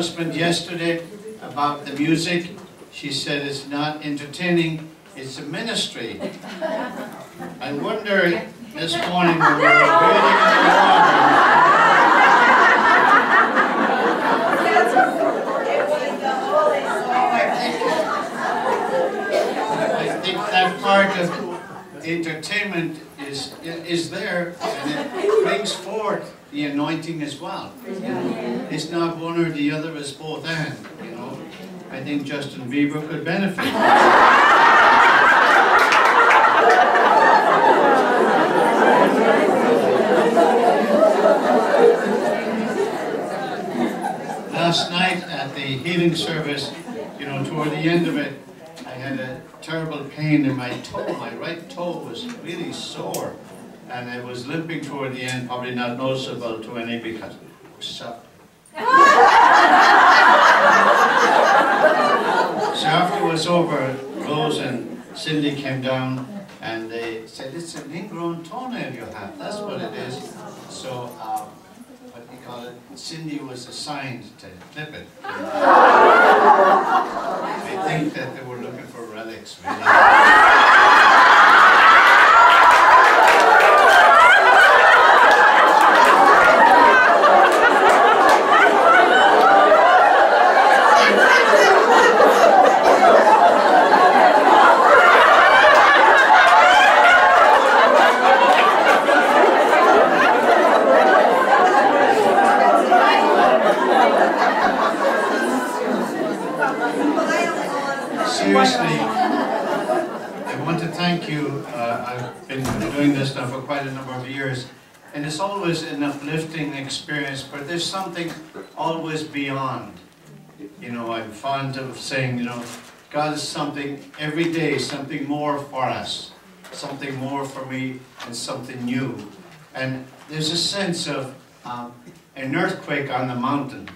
Yesterday about the music. She said it's not entertaining, it's a ministry. I wonder this morning when we were water. I think that part of entertainment is, is there and it brings forth the anointing as well. It's not one or the other, it's both and, you know. I think Justin Bieber could benefit. Last night at the healing service, you know, toward the end of it, I had a terrible pain in my toe. My right toe was really sore. And I was limping toward the end, probably not noticeable to any because it was so. so after it was over, Rose and Cindy came down and they said, it's an ingrown toenail you have. That's what it is. So, um, what do you call it? Cindy was assigned to clip it. I think that they were looking for relics, really. Seriously, I want to thank you. Uh, I've been doing this now for quite a number of years, and it's always an uplifting experience, but there's something always beyond. You know, I'm fond of saying, you know, God is something every day, something more for us, something more for me, and something new. And there's a sense of um, an earthquake on the mountain,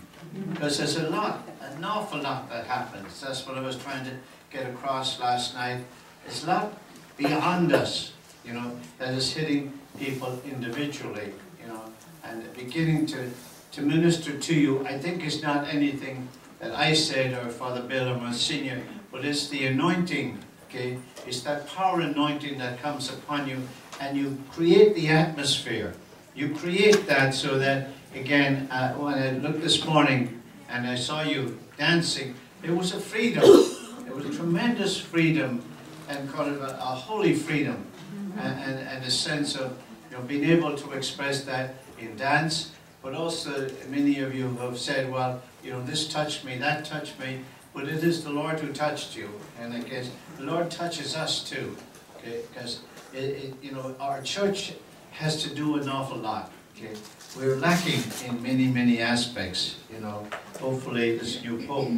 because there's a lot, an awful lot that happens. That's what I was trying to get across last night. It's not beyond us, you know, that is hitting people individually, you know, and beginning to, to minister to you. I think it's not anything that I said or Father Bill or Monsignor, but it's the anointing, okay? It's that power anointing that comes upon you and you create the atmosphere. You create that so that, again, uh, when I looked this morning and I saw you dancing, there was a freedom. There was a tremendous freedom and kind of a, a holy freedom mm-hmm. and, and, and a sense of you know, being able to express that in dance, but also many of you have said, well, you know, this touched me, that touched me, but it is the Lord who touched you. And I guess the Lord touches us too, okay? Because, it, it, you know, our church has to do an awful lot, okay? We're lacking in many, many aspects, you know. Hopefully this new Pope,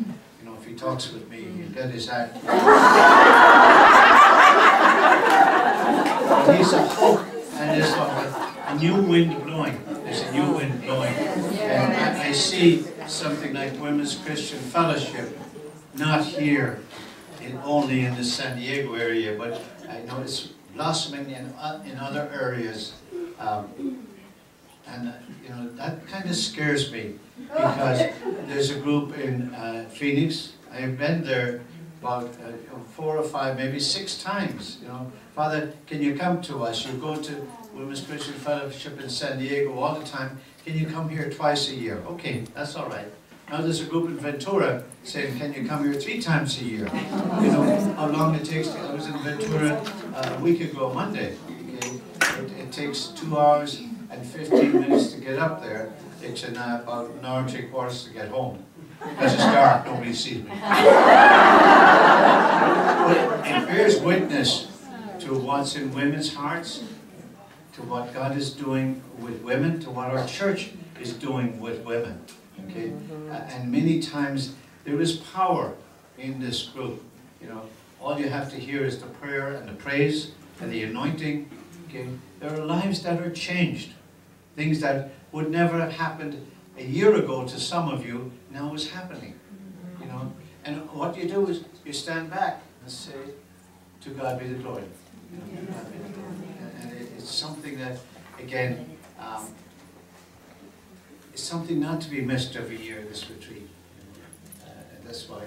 you know, if he talks with me, he'll get his act. He's a hope and there's a, a new wind blowing. There's a new wind blowing. And I, I see something like Women's Christian Fellowship, not here, in, only in the San Diego area, but I know it's blossoming in, uh, in other areas. Um, and, uh, you know, that kind of scares me because there's a group in uh, Phoenix. I've been there about uh, four or five, maybe six times, you know. Father, can you come to us? You go to Women's Christian Fellowship in San Diego all the time. Can you come here twice a year? Okay, that's all right. Now there's a group in Ventura saying, can you come here three times a year? You know, how long it takes to, I was in Ventura uh, a week ago, Monday. Okay? It, it takes two hours 15 minutes to get up there. It's an, uh, about an hour and three quarters to get home. Because it's dark, nobody sees me. It bears witness to what's in women's hearts, to what God is doing with women, to what our church is doing with women. Okay? Uh, and many times there is power in this group. You know, all you have to hear is the prayer and the praise and the anointing. Okay? There are lives that are changed. Things that would never have happened a year ago to some of you, now is happening. You know? And what you do is you stand back and say, to God be the glory. You know. And, it's something that, again, um, it's something not to be missed every year, this retreat. Uh, and that's why,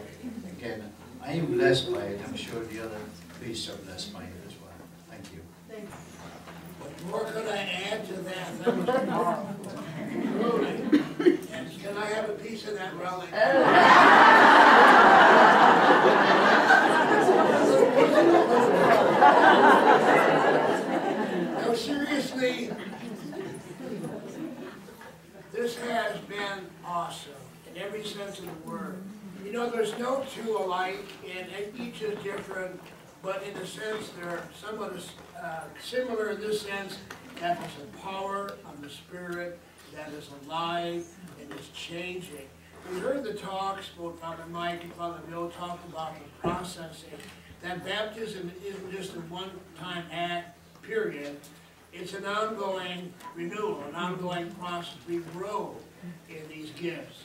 again, I am blessed by it. I'm sure the other priests are blessed by it as well. Thank you. What more could I add to that? That was. Truly. And can I have a piece of that relic? No, seriously, this has been awesome in every sense of the word. You know, there's no two alike, and each is different, but in a sense, they're somewhat uh, similar in this sense, that is a power of the Spirit that is alive and is changing. We heard the talks, both Father Mike and Father Bill talked about the processing. That baptism isn't just a one-time act, period. It's an ongoing renewal, an ongoing process. We grow in these gifts.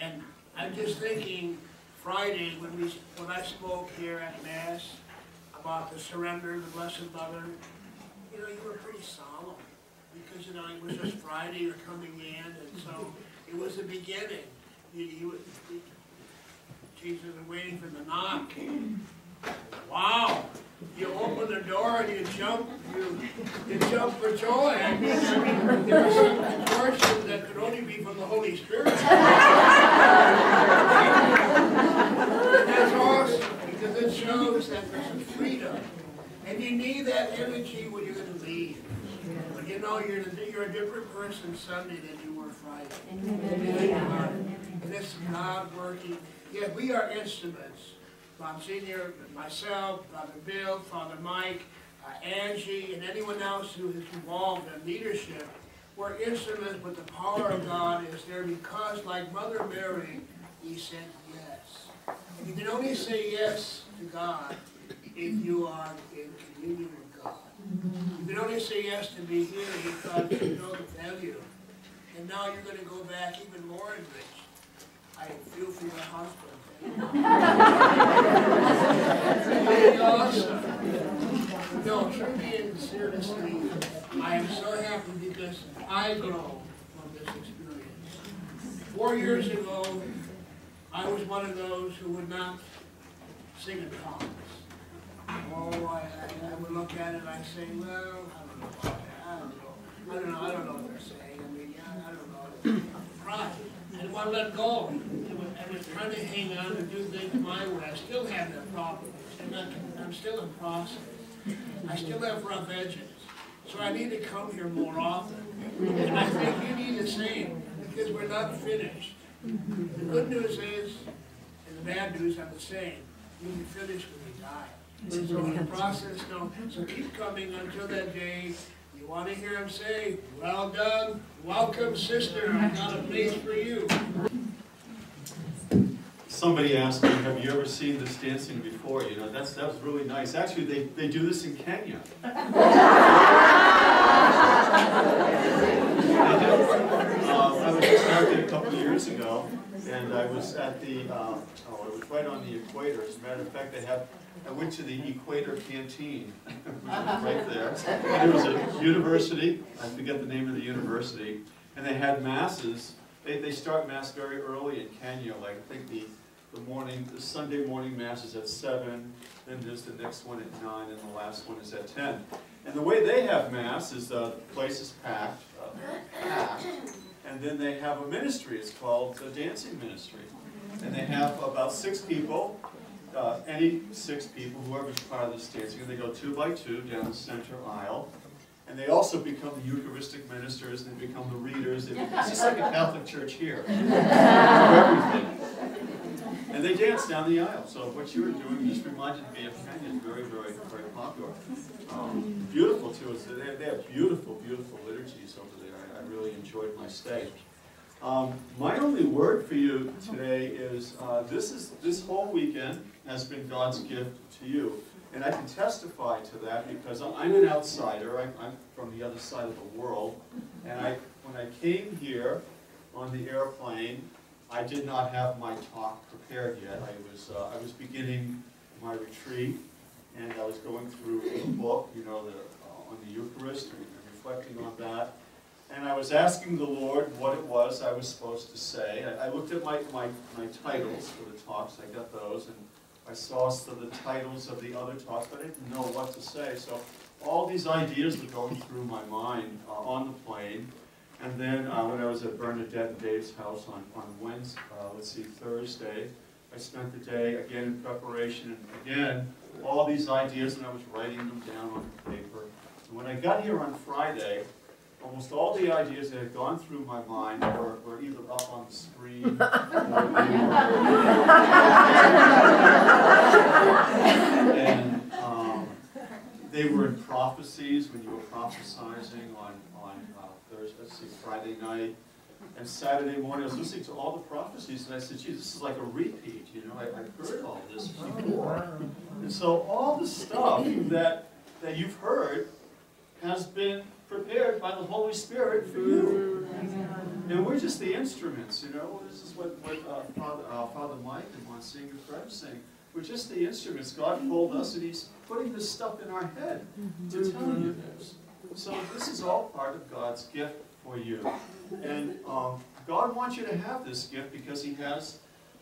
And I'm just thinking, Friday, when we, when I spoke here at Mass about the surrender, of the Blessed Mother, you know, you were pretty solemn. Because, you know, it was just Friday, you're coming in, and so it was the beginning. You, you, you- Jesus was waiting for the knock. Wow! You open the door and you jump, you, you jump for joy. I mean, I mean, there was some contortion that could only be from the Holy Spirit. Shows that there's a freedom. And you need that energy when you're gonna leave. But you know, you're, you're a different person Sunday than you were Friday. And it's God working. Yeah, we are instruments. Monsignor, myself, Father Bill, Father Mike, uh, Angie, and anyone else who is involved in leadership, we're instruments, but the power of God is there because, like Mother Mary, he said yes. And you can only say yes to God if you are in communion with God. You can only say yes to be here because you know the value. And now you're going to go back even more enriched. I feel for your husband. Awesome. No, truly and seriously, I am so happy because I grow from this experience. Four years ago, I was one of those who would not sing in tongues. Oh, I, I, I would look at it and I'd say, well, I don't know about that. I don't know. I don't know. I don't know what they're saying. I mean, yeah, I don't know. Pride. I didn't want to let go. I was, I was trying to hang on and do things my way. I still have that problem. I'm, not, I'm still in process. I still have rough edges. So I need to come here more often. And I think you need the same because we're not finished. The good news is, and the bad news are the same. You'll be finished when you die. So in the process, no. So keep coming until that day. You want to hear him say, "Well done, welcome, sister. I've got a place for you." Somebody asked me, have you ever seen this dancing before? You know, that's, that was really nice. Actually, they, they do this in Kenya. Uh, I was just out there a couple of years ago, and I was at the, uh, oh, it was right on the equator. As a matter of fact, they have, I went to the Equator Canteen, right there. And it was a university, I forget the name of the university, and they had masses. They, they start mass very early in Kenya, like I think the, the morning, the Sunday morning mass is at seven, then there's the next one at nine, and the last one is at ten. And the way they have mass is uh, the place is packed, uh, packed, and then they have a ministry, it's called the dancing ministry. And they have about six people, uh, any six people, whoever's part of this dancing, and they go two by two down the center aisle. And they also become the Eucharistic ministers, and they become the readers, They become- it's just like a Catholic church here. Everything. And they dance down the aisle, so what you were doing just reminded me of Kenya, it's very, very, very popular. Um, Beautiful too, they have beautiful, beautiful liturgies over there, I, I really enjoyed my stay. Um, my only word for you today is, uh, this is, this whole weekend has been God's gift to you. And I can testify to that because I'm an outsider, I'm, I'm from the other side of the world. And I, when I came here on the airplane, I did not have my talk prepared yet. I was, uh, I was beginning my retreat, and I was going through a book, you know, the, uh, on the Eucharist, and reflecting on that. And I was asking the Lord what it was I was supposed to say. I, I looked at my, my, my titles for the talks, I got those, and I saw some of the titles of the other talks, but I didn't know what to say. So all these ideas were going through my mind uh, on the plane. And then uh, when I was at Bernadette and Dave's house on, on Wednesday, uh, let's see, Thursday, I spent the day again in preparation and again, all these ideas, and I was writing them down on paper. And when I got here on Friday, almost all the ideas that had gone through my mind were, were either up on the screen or they were. and um, they were in prophecies when you were prophesizing on, on uh, Thursday, let's see, Friday night. And Saturday morning, I was listening to all the prophecies, and I said, gee, this is like a repeat, you know, I, I've heard all this before. And so all the stuff that, that you've heard has been prepared by the Holy Spirit for you. And we're just the instruments, you know, this is what, what uh, Father, uh, Father Mike and Monsignor was saying. We're just the instruments. God told us, and He's putting this stuff in our head to tell you this. So this is all part of God's gift for you. And um, God wants you to have this gift because He has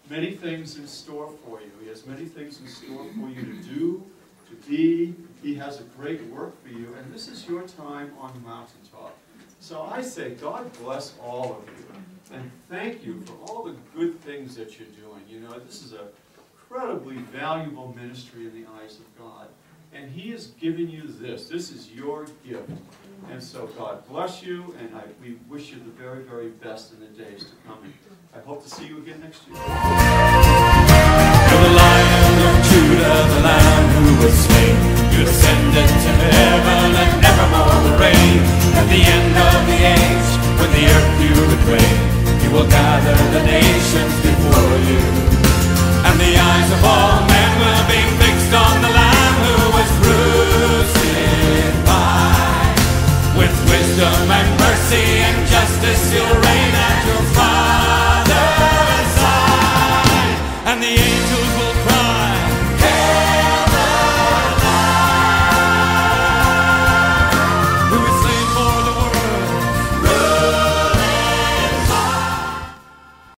many things in store for you. He has many things in store for you to do, to be. He has a great work for you, and this is your time on the mountaintop. So I say, God bless all of you, and thank you for all the good things that you're doing. You know, this is a incredibly valuable ministry in the eyes of God. And He has given you this. This is your gift. And so God bless you, and I, we wish you the very, very best in the days to come. I hope to see you again next year. Who was slain, you ascended to heaven and evermore reign. At the end of the age, when the earth you reign, you will gather the nations before you. And the eyes of all men will be fixed on the Lamb who was crucified. With wisdom and mercy and justice, you'll reign at your